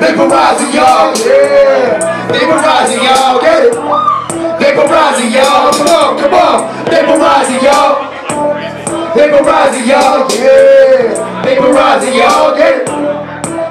Vaporizing y'all, yeah. Vaporizing y'all, get it. Vaporizing y'all, come on, come on. Vaporizing y'all. Vaporizing y'all, yeah. Vaporizing y'all, get it.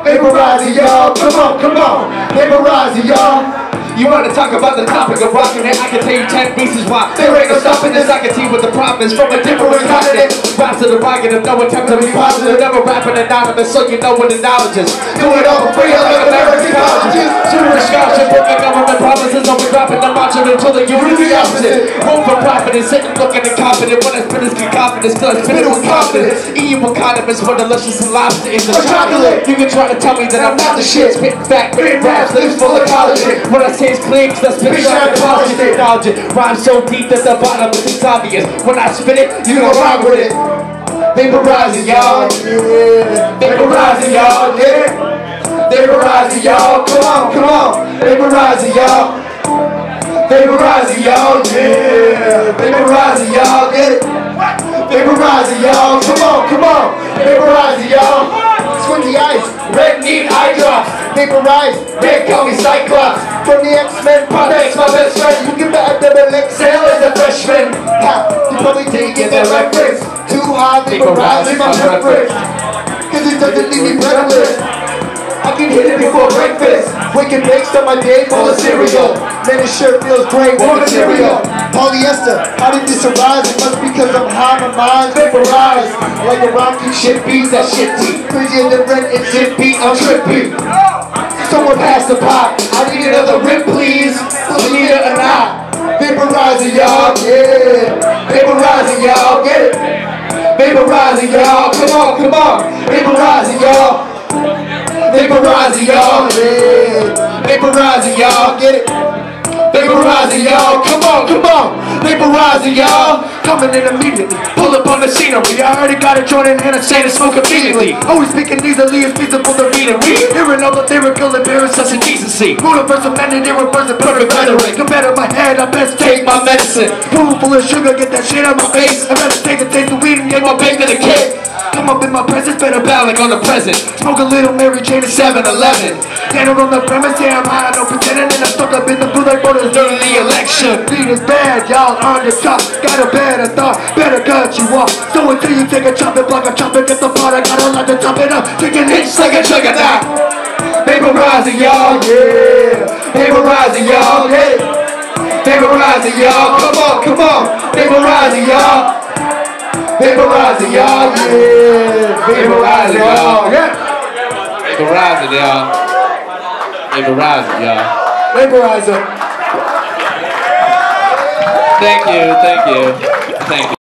Vaporizing y'all, come on, come on. Vaporizing y'all. You wanna talk about the topic of rocking it? I can tell you ten reasons why. There ain't no stopping this, I can see what the problem is From a different continent. Rap to the rocket of no attempt to be positive. Never rapping anonymous so you know what the knowledge is. Do it all for free like American colleges. Jewish scholarship, book the government promises Always dropping the mantra until they use the opposite. Room for profit is sitting looking incompetent. When I spit is confidence, still I spit it with confidence. Eating with condiments when delicious and lobster is the chocolate. You can try to tell me that I'm not the shit. Spitting fat, spitting raps, lips full of When I say it's clean, cause I spit sharp knowledge Technology, rhyme so deep that the bottom is it's obvious. When I spit it, you gon' rock with it. Vaporizing y'all, yeah Vaporizing y'all, yeah. Vaporizing y'all, come on, come on. Vaporizing y'all. Vaporizing y'all, yeah. Vaporizing y'all, get it. Vaporizing y'all, come on, come on. Vaporizing y'all Squinty eyes, red neat eye drops Vaporize, they call me Cyclops From the X-Men projects, my best friend You can bet I never excel as a freshman Ha, you probably taking their reference Too high, vaporizing my preference Cause it doesn't leave me breathless I can hit it before breakfast. Waking baked on my day full of cereal. Man, this shirt feels great with material. Polyester, how did this arise? It must be because I'm high, my mind's vaporized. Like a rocky shit beat, that shit deep. Crazy and the red and shit beat, I'm trippy. Someone pass the pot. I need another rip, please. Believe it or not. Vaporizing y'all, yeah. Vaporizing y'all, get it. Vaporizing y'all, come on, come on. Vaporizing y'all. Vaporizing y'all, yeah. Vaporizing y'all, get it? Vaporizing y'all, come on, come on. Vaporizing y'all, coming in immediately. Pull up on the scenery. I already got a joint in hand, I say to smoke immediately. Always speaking easily, it's feasible to read and read. Hearing all the lyrical appearances and decency. Universal mended, irreversible, perfect rhetoric. Compared to my head, I best take my medicine. Spoon full of sugar, get that shit out my face. I better take a taste of weed and get my bake than a cake. Come up in my presence, better like on the present. Smoke a little Mary Jane at 7-Eleven. Standing on the premise, yeah, I'm high, no pretending. And I'm stuck up in the like voters during the election. Beat is bad, y'all on the top. Got a better thought, better cut you off. So until you take a chopping block, I'm chopping at the pot. I got a lot to chop it up, taking hits like a juggernaut. Vaporizing y'all, yeah. Vaporizing y'all, yeah. Vaporizing y'all, come on, come on. Vaporizing y'all. Vaporizing y'all, yeah. Vaporizing y'all, yeah. Vaporizing, y'all. Vaporizing, y'all. Vaporizer. Thank you, thank you, thank you.